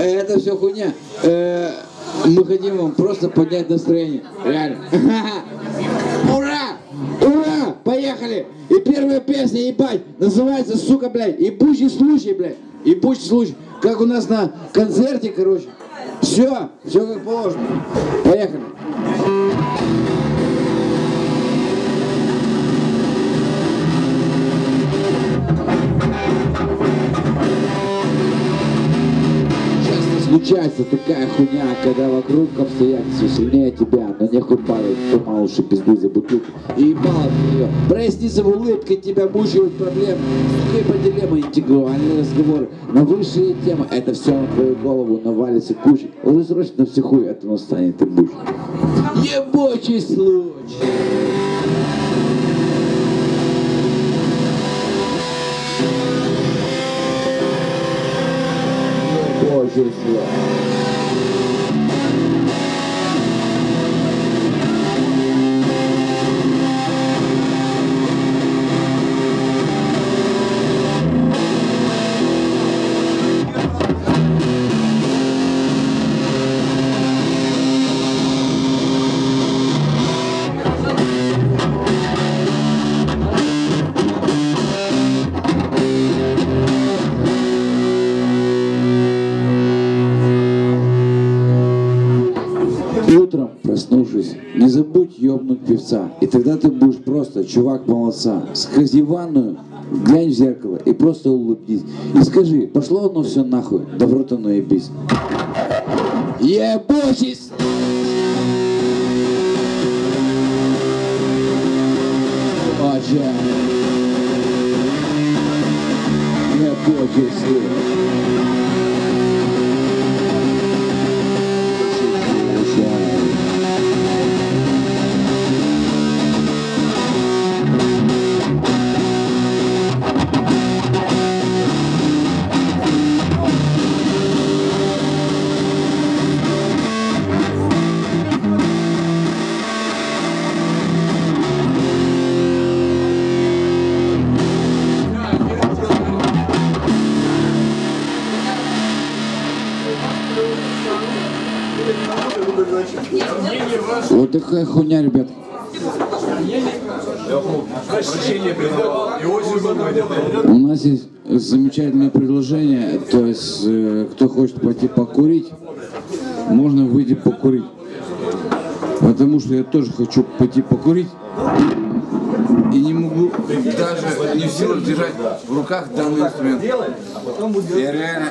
Это все хуйня. Э, Мы хотим вам просто поднять настроение. Реально. Ура! Ура! Поехали! И первая песня, ебать, называется, сука, блядь, ебучий случай, блядь. Ебучий случай. Как у нас на концерте, короче. Все, все как положено. Поехали. Случается такая хуйня, когда вокруг обстоятельства сильнее тебя, но нехуй падать, тума лучше пизду за бутылку. И ебало от нее. Прояснится в улыбке, тебя мучают проблемы. Какие по дилеммы интегральные разговоры. На высшие темы, это все на твою голову навалится куча. Уже срочно все хуй, это настанет и будь. Ебучий случай. Ебучий случай. Забудь ёбнуть певца. И тогда ты будешь просто чувак молодца. Сходи в ванную, глянь в зеркало и просто улыбнись. И скажи, пошло оно все нахуй, да в рот оно ебись. Ебучись! Вот такая хуйня, ребят. У нас есть замечательное предложение, то есть э, кто хочет пойти покурить, можно выйти покурить. Потому что я тоже хочу пойти покурить. И не могу даже не в силах держать в руках данный инструмент. Я реально